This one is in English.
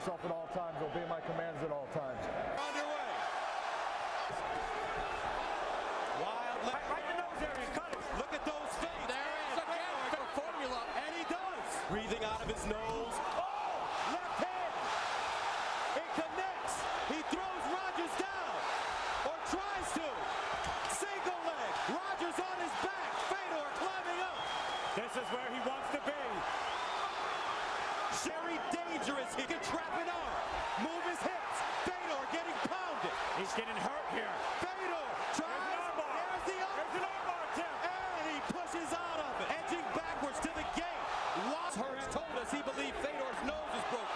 myself at all times, obey my commands at all times. Underway. Wild left. Right in the nose area, cut it. Look at those feints. There he is again for formula. And he does. Breathing out of his nose. Oh! Left hand. It connects. He throws Rogers down. Or tries to. Single leg. Rogers on his back. Fedor climbing up. This is where he wants to be. Very dangerous. He can trap Fedor's getting hurt here. Fedor tries. There's an armbar. There's the armbar. There's an armbar attempt. And he pushes out of it. Edging backwards to the gate. Watts Hurts told us he believed Fedor's nose is broken.